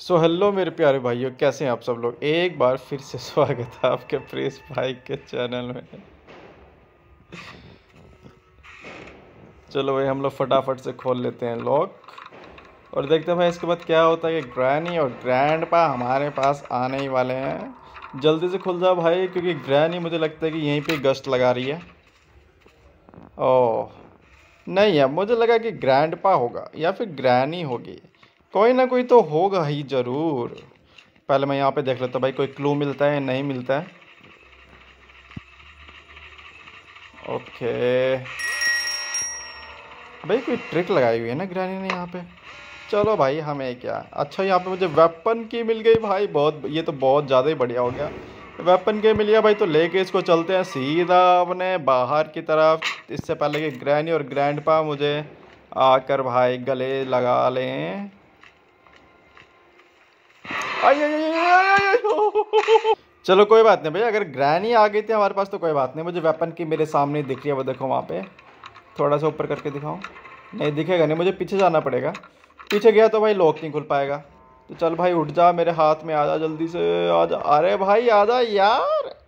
सो so, hello मेरे प्यारे भाइयों कैसे हैं आप सब लोग? एक बार फिर से स्वागत है आपके प्रेस भाई के चैनल में। चलो भाई हम लोग फटाफट से खोल लेते हैं लॉक और देखते हैं भाई इसके बाद क्या होता है कि ग्रैनी और ग्रैंड पा हमारे पास आने ही वाले हैं। जल्दी से खुल जाओ भाई क्योंकि ग्रैनी मुझे लगता है कि यहीं पे गश्त लगा रही है। ओह नहीं है मुझे लगा कि ग्रैंड पा होगा या फिर ग्रैनी होगी। कोई ना कोई तो होगा ही ज़रूर। पहले मैं यहाँ पे देख लेता भाई, कोई क्लू मिलता है नहीं मिलता है? ओके भाई, कोई ट्रिक लगाई हुई है ना ग्रैनी ने यहाँ पे? चलो भाई, हमें क्या? अच्छा यहाँ पे मुझे वेपन की मिल गई भाई, बहुत, ये तो बहुत ज़्यादा ही बढ़िया हो गया। वेपन के मिल गया भाई तो लेके इसको चलते हैं सीधा अपने बाहर की तरफ़। इससे पहले कि ग्रैनी और ग्रैंड पा मुझे आकर भाई गले लगा लें। चलो, कोई बात नहीं भैया, अगर ग्रैनी आ गई थी हमारे पास तो कोई बात नहीं। मुझे वेपन की मेरे सामने दिख रही है, वो देखो वहाँ पे। थोड़ा सा ऊपर करके दिखाऊँ। नहीं, दिखेगा नहीं, मुझे पीछे जाना पड़ेगा। पीछे गया तो भाई लॉक नहीं खुल पाएगा। तो चल भाई, उठ जा, मेरे हाथ में आ जा जल्दी से, आ जा। अरे भाई, आ जा यार।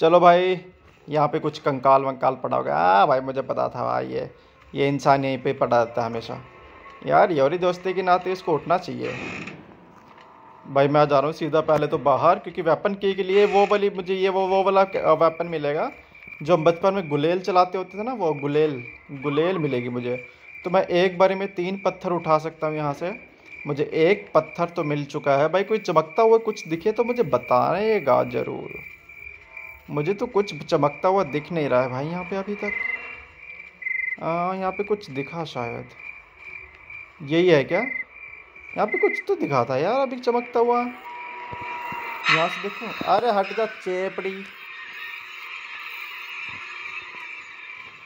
चलो भाई, यहाँ पे कुछ कंकाल वंकाल पड़ा होगा। हाँ भाई, मुझे पता था भाई, ये ये इंसान यहीं पे पड़ा रहता है हमेशा। यार योरी दोस्ती के नाते इसको उठना चाहिए। भाई, मैं जा रहा हूँ सीधा पहले तो बाहर, क्योंकि वेपन की के लिए वो वाली मुझे ये वो वो वाला वेपन मिलेगा। जो हम बचपन में गुलेल चलाते होते थे ना, वो गुलेल गुलेल मिलेगी मुझे। तो मैं एक बारी में तीन पत्थर उठा सकता हूँ यहाँ से। मुझे एक पत्थर तो मिल चुका है। भाई, कोई चमकता हुआ कुछ दिखे तो मुझे बताएगा ज़रूर। मुझे तो कुछ चमकता हुआ दिख नहीं रहा है भाई यहाँ पे अभी तक। यहाँ पे कुछ दिखा शायद। यही है क्या? यहाँ पे कुछ तो दिखा था यार, अभी चमकता हुआ। यहाँ से देखो। अरे हट जा, चेपड़ी।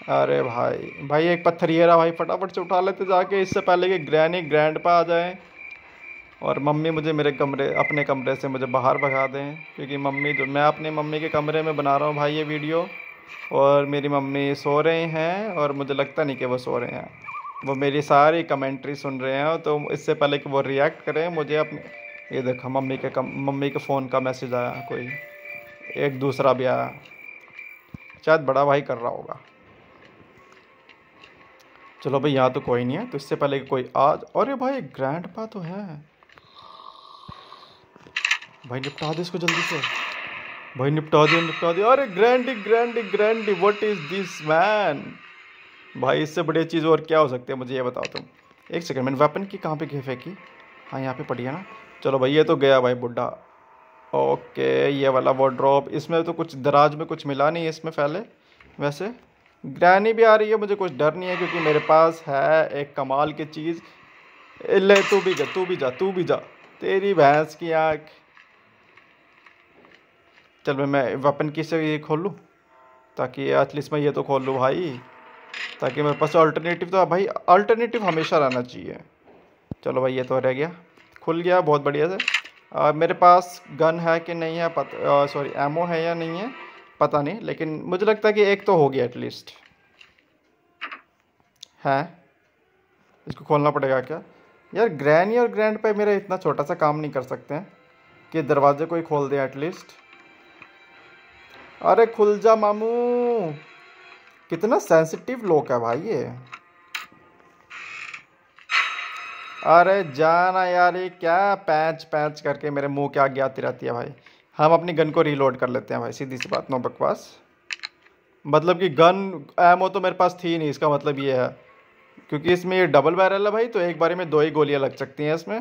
अरे भाई भाई एक पत्थर ये रहा, भाई फटाफट से उठा लेते जाके, इससे पहले कि ग्रैनी ग्रैंड पा आ जाए। और मम्मी मुझे मेरे कमरे, अपने कमरे से मुझे बाहर भगा दें, क्योंकि मम्मी जो, मैं अपनी मम्मी के कमरे में बना रहा हूँ भाई ये वीडियो। और मेरी मम्मी सो रहे हैं, और मुझे लगता नहीं कि वो सो रहे हैं। वो मेरी सारी कमेंट्री सुन रहे हैं तो इससे पहले कि वो रिएक्ट करें, मुझे अपने ये देखो, मम्मी के कम, मम्मी के फ़ोन का मैसेज आया, कोई एक दूसरा भी आया। शायद बड़ा भाई कर रहा होगा। चलो भाई, यहाँ तो कोई नहीं है तो इससे पहले कोई आज, अरे भाई ग्रैंड पा तो है। भाई, निपटा दे इसको जल्दी से। भाई, निपटा दिया निपटा दिया। अरे ग्रैंडी ग्रैंडी ग्रैंडी व्हाट इज़ दिस मैन भाई, इससे बड़ी चीज़ और क्या हो सकती है? मुझे ये बताओ तुम। एक सेकंड मैंने वेपन की कहाँ पे घे फेंकी हाँ यहाँ पे पड़ी है ना। चलो भाई, ये तो गया भाई बुढ़ा ओके, ये वाला वो ड्रॉप इसमें तो कुछ दराज में कुछ मिला नहीं है इसमें पहले, वैसे। ग्रैनी भी आ रही है, मुझे कुछ डर नहीं है क्योंकि मेरे पास है एक कमाल की चीज़। ले, तू भी जा, तू भी जा, तू भी जा। तेरी भैंस की आँख। चल मैं वेपन की से ये खोल लूँ? ताकि एटलीस्ट मैं ये तो खोल लूँ भाई। ताकि मेरे पास अल्टरनेटिव तो भाई अल्टरनेटिव हमेशा रहना चाहिए। चलो भाई ये तो रह गया। खुल गया बहुत बढ़िया से। आ, मेरे पास गन है कि नहीं है सॉरी एमओ है या नहीं है पता नहीं लेकिन मुझे लगता है कि एक तो हो गया एटलीस्ट है? इसको खोलना पड़ेगा क्या? यार ग्रैनी और ग्रैंड पे मेरा इतना छोटा सा काम नहीं कर सकते हैं कि दरवाजे को ही खोल दें एटलीस्ट अरे खुल जा मामू। कितना सेंसिटिव लोक है भाई ये। अरे जाना यार, ये क्या पैच पैच करके मेरे मुँह के आगे आती रहती है भाई। हम अपनी गन को रीलोड कर लेते हैं भाई, सीधी सी बात, नो बकवास। मतलब कि गन एमओ तो मेरे पास थी नहीं, इसका मतलब ये है। क्योंकि इसमें ये डबल बैरल है भाई तो एक बारी में दो ही गोलियाँ लग सकती हैं इसमें।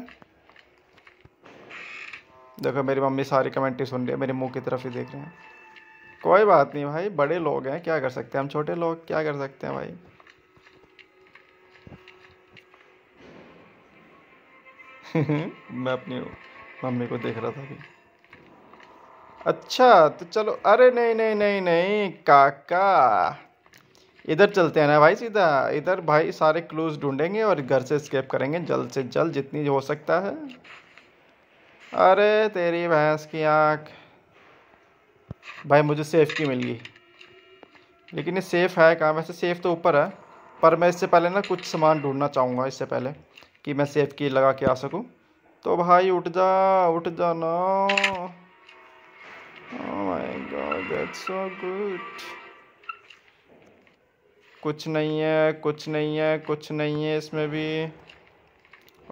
देखो, मेरी मम्मी सारी कमेंट्री सुन रही है, मेरे मुँह की तरफ़ ही देख रहे हैं। कोई बात नहीं भाई, बड़े लोग हैं, क्या कर सकते हैं? हम छोटे लोग, क्या कर सकते हैं भाई? मैं अपनी मम्मी को देख रहा था अभी। अच्छा तो चलो, अरे नहीं नहीं नहीं नहीं, काका। इधर चलते हैं ना भाई सीधा। इधर भाई सारे क्लूज ढूंढेंगे और घर से स्केप करेंगे, जल्द से जल्द जितनी हो सकता है। अरे तेरी भैंस की आँख। भाई, मुझे सेफ़ की मिल गई। लेकिन ये सेफ़ है कहाँ? वैसे सेफ़ तो ऊपर है, पर मैं इससे पहले ना कुछ सामान ढूंढना चाहूँगा इससे पहले कि मैं सेफ़ की लगा के आ सकूँ। तो भाई, उठ जा उठ जा ना। My God that's so good कुछ नहीं है, कुछ नहीं है, कुछ नहीं है इसमें भी।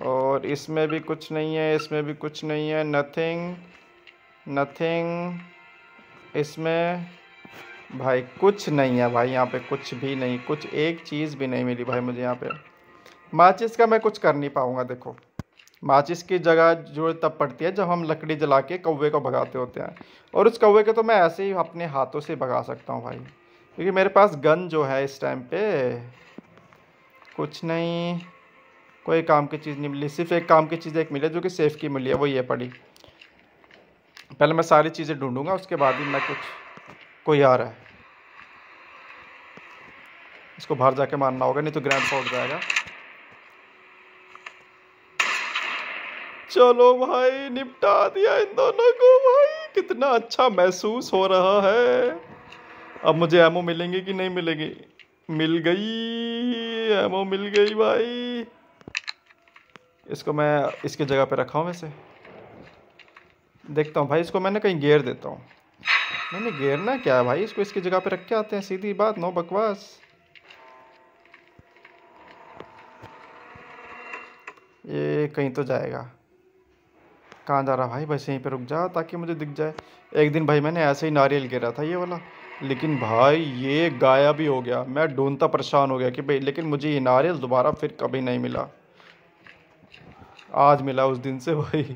और इसमें भी कुछ नहीं है, इसमें भी कुछ नहीं है। नथिंग नथिंग इसमें भाई कुछ नहीं है भाई, यहाँ पे कुछ भी नहीं, कुछ एक चीज़ भी नहीं मिली भाई मुझे यहाँ पे। माचिस का मैं कुछ कर नहीं पाऊँगा, देखो। माचिस की जगह जो तब पड़ती है जब हम लकड़ी जला के कौवे को भगाते होते हैं। और उस कौवे को तो मैं ऐसे ही अपने हाथों से भगा सकता हूँ भाई। क्योंकि मेरे पास गन जो है इस टाइम पे, कुछ नहीं, कोई काम की चीज़ नहीं मिली। सिर्फ़ एक काम की चीज़ एक मिली जो कि सेफ़ की मिली है, वो ये पड़ी। पहले मैं सारी चीज़ें ढूंढूँगा, उसके बाद ही मैं कुछ, कोई आ रहा है। इसको बाहर जाके मारना होगा, नहीं तो ग्रैंड फोड़ जाएगा। चलो भाई, निपटा दिया इन दोनों को भाई। कितना अच्छा महसूस हो रहा है। अब मुझे एमओ मिलेंगे कि नहीं मिलेंगे? मिल गई एमओ मिल गई भाई। इसको मैं इसकी जगह पे रखा हूँ वैसे। देखता हूँ, भाई इसको मैंने कहीं गेर देता हूँ। मैंने गेरना क्या है भाई? इसको इसकी जगह पे रख के आते हैं, सीधी बात, नो बकवास। ये कहीं तो जाएगा। कहाँ जा रहा भाई? बस यहीं पे रुक जा ताकि मुझे दिख जाए। एक दिन भाई मैंने ऐसे ही नारियल गिरा था, ये वाला। लेकिन भाई ये गायब भी हो गया। मैं ढूंढता परेशान हो गया कि भाई, लेकिन मुझे ये नारियल दोबारा फिर कभी नहीं मिला। आज मिला उस दिन से भाई।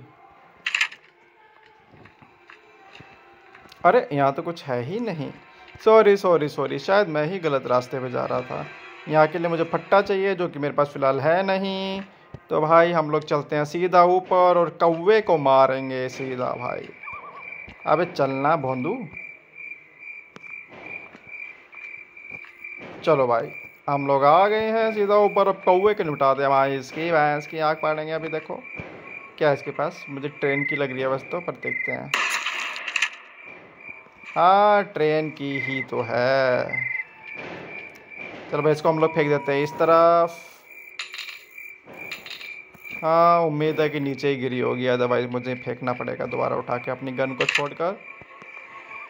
अरे, यहाँ तो कुछ है ही नहीं। सॉरी सॉरी सॉरी शायद मैं ही गलत रास्ते पे जा रहा था। यहाँ के लिए मुझे फट्टा चाहिए, जो कि मेरे पास फ़िलहाल है नहीं। तो भाई, हम लोग चलते हैं सीधा ऊपर और कौवे को मारेंगे सीधा भाई। अबे, चलना भोंदू। चलो भाई, हम लोग आ गए हैं सीधा ऊपर। अब कौवे के निपटा दे भाई, इसकी भैंस की आँख पाड़ेंगे। अभी देखो, क्या इसके पास? मुझे ट्रेन की लग रही है बस तो पर देखते हैं। हाँ ट्रेन की ही तो है। चलो भाई, इसको हम लोग फेंक देते हैं। इस तरफ़। हाँ उम्मीद है कि नीचे ही गिरी होगी अदरवाइज़ मुझे फेंकना पड़ेगा दोबारा उठा के अपनी गन को छोड़कर।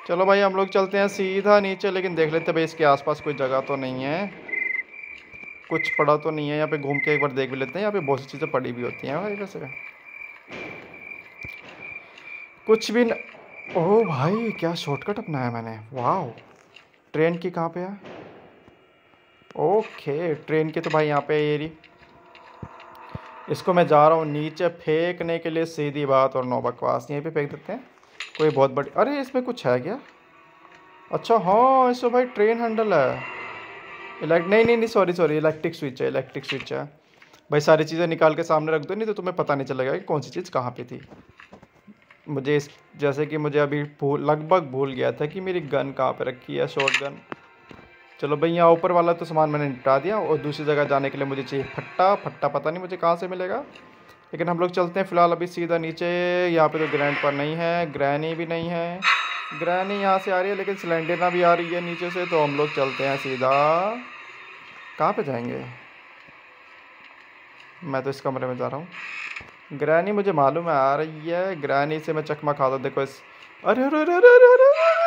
चलो भाई, हम लोग चलते हैं सीधा नीचे, लेकिन देख लेते भाई, इसके आसपास कोई जगह तो नहीं है। कुछ पड़ा तो नहीं है, यहाँ पे घूम के एक बार देख भी लेते हैं। यहाँ पे बहुत सी चीज़ें पड़ी भी होती हैं भाई, वैसे। कुछ भी न... ओह भाई, क्या शॉर्टकट अपनाया मैंने? वाह ट्रेन की कहाँ पे है? ओके ट्रेन की तो भाई यहाँ पे ये इसको मैं जा रहा हूँ नीचे फेंकने के लिए सीधी बात और नो बकवास। यहीं पे फेंक देते हैं। कोई बहुत बड़ी अरे, इसमें कुछ है क्या? अच्छा हाँ इसमें भाई ट्रेन हैंडल है। इलेक्ट नहीं नहीं नहीं सॉरी सॉरी इलेक्ट्रिक स्विच है इलेक्ट्रिक स्विच है। भाई सारी चीज़ें निकाल के सामने रख दो, नहीं तो तुम्हें पता नहीं चलेगा कि कौन सी चीज़ कहाँ पे थी। मुझे इस, जैसे कि मुझे अभी भूल, लगभग भूल गया था कि मेरी गन कहाँ पर रखी है शॉर्ट गन चलो भाई, यहाँ ऊपर वाला तो सामान मैंने निपटा दिया और दूसरी जगह जाने के लिए मुझे चाहिए फट्टा। फट्टा पता नहीं मुझे कहाँ से मिलेगा। लेकिन हम लोग चलते हैं फ़िलहाल अभी सीधा नीचे। यहाँ पे तो ग्रैंड पर नहीं है ग्रैनी भी नहीं है। ग्रैनी यहाँ से आ रही है, लेकिन सिलेंडर ना भी आ रही है नीचे से तो हम लोग चलते हैं सीधा। कहाँ पर जाएँगे? मैं तो इस कमरे में जा रहा हूँ। ग्रैनी मुझे मालूम है, आ रही है। ग्रैनी से मैं चकमा खाता देखो इस अरे अरे अरे अरे अरे।